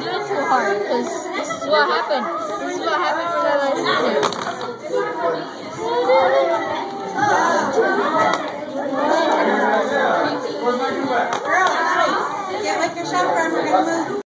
do it too hard, because this is what happened. This is what happened for I last Girl. Get like your shot and we're gonna move.